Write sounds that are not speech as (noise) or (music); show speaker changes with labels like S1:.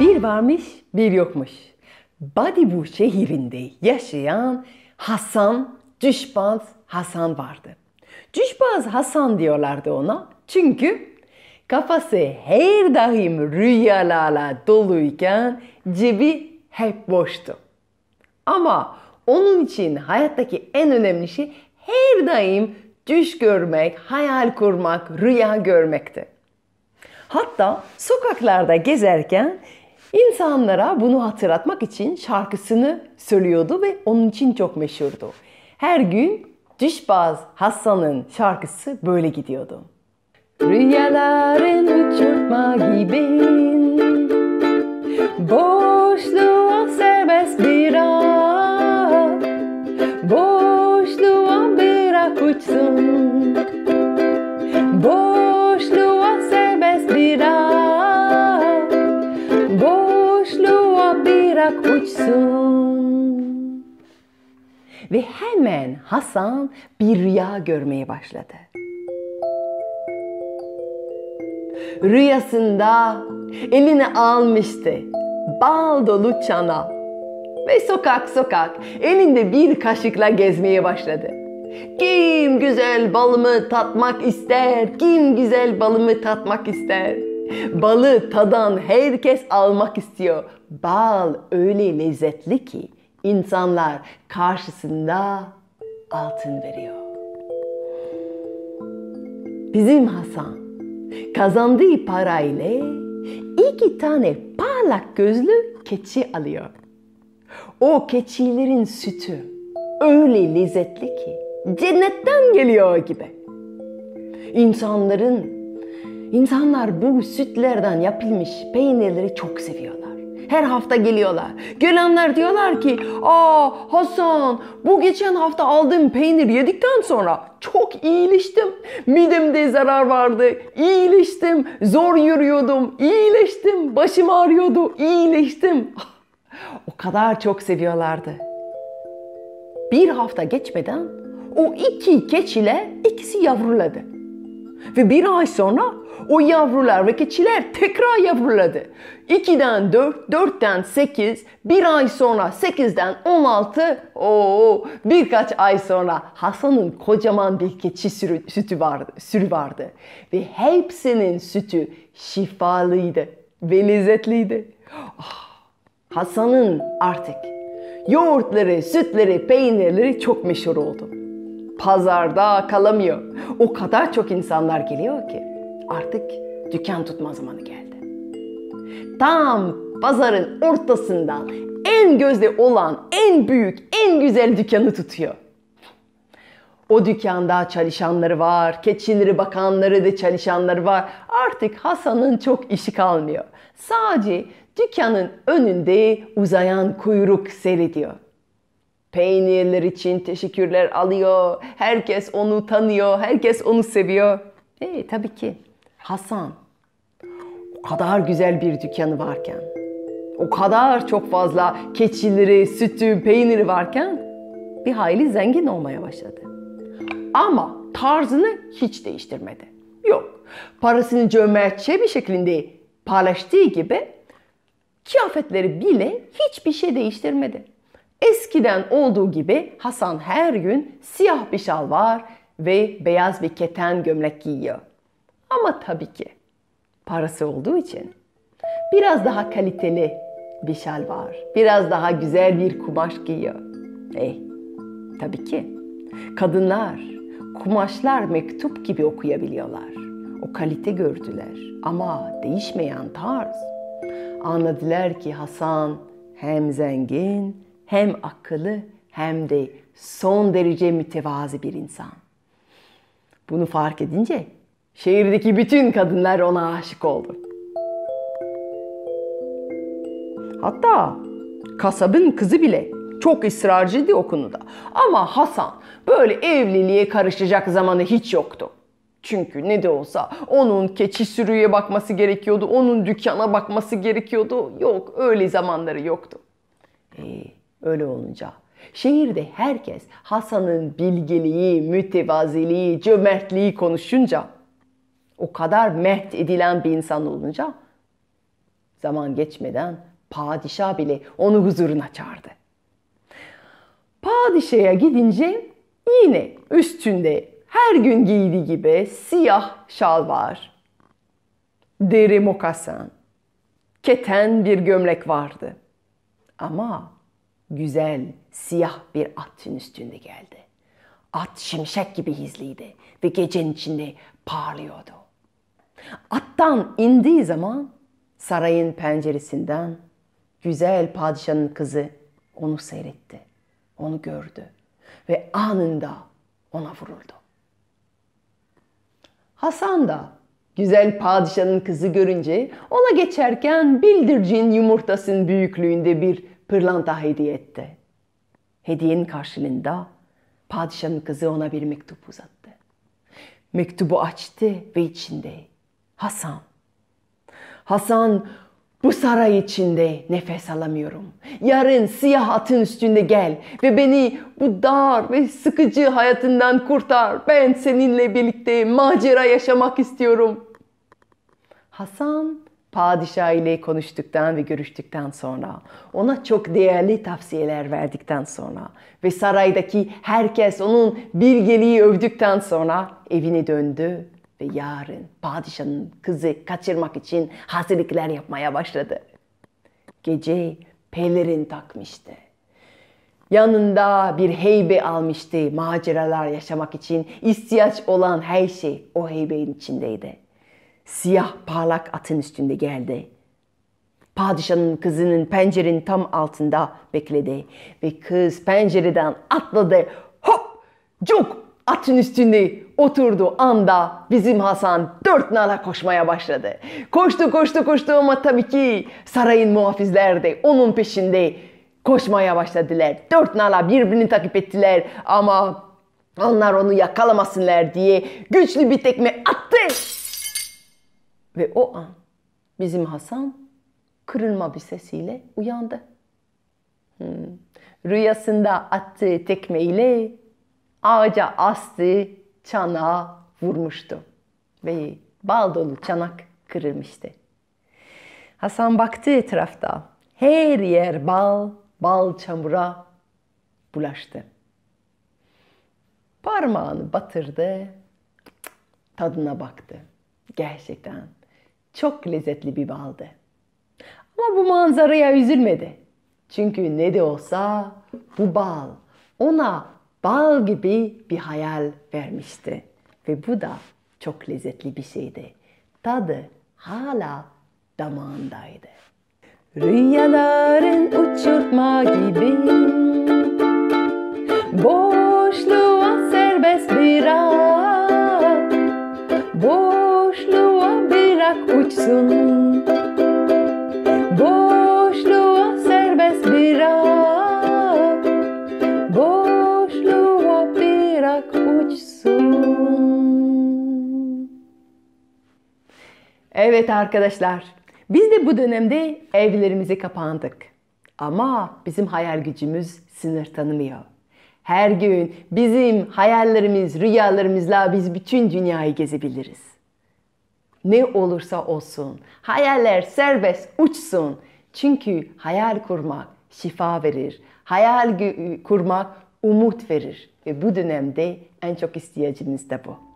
S1: Bir varmış bir yokmuş. Badibu şehrinde yaşayan Hasan, Düşbaz Hasan vardı. Düşbaz Hasan diyorlardı ona. Çünkü kafası her daim rüyalarla doluyken cebi hep boştu. Ama onun için hayattaki en önemli şey her daim düş görmek, hayal kurmak, rüya görmekti. Hatta sokaklarda gezerken insanlara bunu hatırlatmak için şarkısını söylüyordu ve onun için çok meşhurdu. Her gün Düşbaz Hasan'ın şarkısı böyle gidiyordu. Rüyaların uçurtma gibi Boşluğa bırak uçsun Ve hemen Hasan bir rüya görmeye başladı. Rüyasında eline almıştı bal dolu çana ve sokak sokak elinde bir kaşıkla gezmeye başladı. Kim güzel balımı tatmak ister, kim güzel balımı tatmak ister. Balı tadan herkes almak istiyor. Bal öyle lezzetli ki insanlar karşısında altın veriyor. Bizim Hasan kazandığı parayla iki tane parlak gözlü keçi alıyor. O keçilerin sütü öyle lezzetli ki cennetten geliyor gibi. İnsanların insanlar bu sütlerden yapılmış peynirleri çok seviyorlar. Her hafta geliyorlar. Gelenler diyorlar ki, "Aa Hasan, bu geçen hafta aldığım peynir yedikten sonra çok iyileştim. Midemde zarar vardı. İyileştim. Zor yürüyordum. İyileştim. Başım ağrıyordu. İyileştim." (laughs) O kadar çok seviyorlardı. Bir hafta geçmeden o iki keçiler ikisi yavruladı. Ve bir ay sonra o yavrular ve keçiler tekrar yavruladı. 2'den 4, 4'ten 8, bir ay sonra 8'den 16, o birkaç ay sonra Hasan'ın kocaman bir keçi sürü, sütü vardı, sürü vardı. Ve hepsinin sütü şifalıydı ve lezzetliydi. Oh, Hasan'ın artık yoğurtları, sütleri, peynirleri çok meşhur oldu. Pazarda kalamıyor. O kadar çok insanlar geliyor ki artık dükkan tutma zamanı geldi. Tam pazarın ortasından en gözde olan en büyük, en güzel dükkanı tutuyor. O dükkanda çalışanları var, keçileri bakanları da çalışanları var. Artık Hasan'ın çok işi kalmıyor. Sadece dükkanın önünde uzayan kuyruk seyrediyor. Peynirler için teşekkürler alıyor. Herkes onu tanıyor, herkes onu seviyor. E tabii ki Hasan o kadar güzel bir dükkanı varken, o kadar çok fazla keçileri, sütü, peyniri varken bir hayli zengin olmaya başladı. Ama tarzını hiç değiştirmedi. Yok, parasını cömertçe bir şekilde paylaştığı gibi kıyafetleri bile hiçbir şey değiştirmedi. Eskiden olduğu gibi Hasan her gün siyah bir şal var ve beyaz bir keten gömlek giyiyor. Ama tabii ki parası olduğu için biraz daha kaliteli bir şal var. Biraz daha güzel bir kumaş giyiyor. Eh, tabii ki kadınlar kumaşlar mektup gibi okuyabiliyorlar. O kalite gördüler ama değişmeyen tarz. Anladılar ki Hasan hem zengin hem akıllı hem de son derece mütevazi bir insan. Bunu fark edince şehirdeki bütün kadınlar ona aşık oldu. Hatta kasabın kızı bile çok ısrarcıydı o konuda. Ama Hasan böyle evliliğe karışacak zamanı hiç yoktu. Çünkü ne de olsa onun keçi sürüye bakması gerekiyordu, onun dükkana bakması gerekiyordu. Yok öyle zamanları yoktu. Ee, öyle olunca şehirde herkes Hasan'ın bilgeliği, mütevaziliği, cömertliği konuşunca o kadar mert edilen bir insan olunca Zaman geçmeden padişah bile onu huzuruna çağırdı. Padişaha gidince yine üstünde her gün giydiği gibi siyah şal var. Deri mokasan, keten bir gömlek vardı. Ama güzel siyah bir atın üstünde geldi. At şimşek gibi hizliydi ve gecenin içinde parlıyordu. Attan indiği zaman sarayın penceresinden güzel padişahın kızı onu seyretti. Onu gördü ve anında ona vuruldu. Hasan da güzel padişahın kızı görünce ona geçerken bildircin yumurtasının büyüklüğünde bir pırlanta hediye etti. Hediyenin karşılığında padişahın kızı ona bir mektup uzattı. Mektubu açtı ve içinde Hasan. Hasan bu saray içinde nefes alamıyorum. Yarın siyah atın üstünde gel ve beni bu dar ve sıkıcı hayatından kurtar. Ben seninle birlikte macera yaşamak istiyorum. Hasan padişah ile konuştuktan ve görüştükten sonra ona çok değerli tavsiyeler verdikten sonra ve saraydaki herkes onun bilgeliği övdükten sonra evine döndü ve yarın padişahın kızı kaçırmak için hazırlıklar yapmaya başladı. Gece pelerin takmıştı. Yanında bir heybe almıştı maceralar yaşamak için ihtiyaç olan her şey o heybenin içindeydi. Siyah parlak atın üstünde geldi. Padişahın kızının pencerenin tam altında bekledi ve kız pencereden atladı. Hop! Cuk! Atın üstünde oturdu anda bizim Hasan dört nala koşmaya başladı. Koştu koştu koştu ama tabii ki sarayın muhafizler de onun peşinde koşmaya başladılar. Dört nala birbirini takip ettiler ama onlar onu yakalamasınlar diye güçlü bir tekme attı. Ve o an bizim Hasan kırılma bir sesiyle uyandı. Hmm. Rüyasında attığı tekmeyle ağaca astı, çanağa vurmuştu. Ve bal dolu çanak kırılmıştı. Hasan baktı etrafta. Her yer bal, bal çamura bulaştı. Parmağını batırdı, tadına baktı. Gerçekten çok lezzetli bir baldı. Ama bu manzaraya üzülmedi. Çünkü ne de olsa bu bal ona bal gibi bir hayal vermişti. Ve bu da çok lezzetli bir şeydi. Tadı hala damağındaydı. Rüyaların uçurtma gibi Boşluğa serbest bırak Boşluğa bırak uçsun Boşluğa serbest bırak Boşluğa bırak uçsun Evet arkadaşlar, biz de bu dönemde evlerimize kapandık. Ama bizim hayal gücümüz sınır tanımıyor. Her gün bizim hayallerimiz, rüyalarımızla biz bütün dünyayı gezebiliriz. Ne olursa olsun, hayaller serbest uçsun. Çünkü hayal kurmak şifa verir. Hayal kurmak umut verir. Ve bu dönemde en çok ihtiyacımız da bu.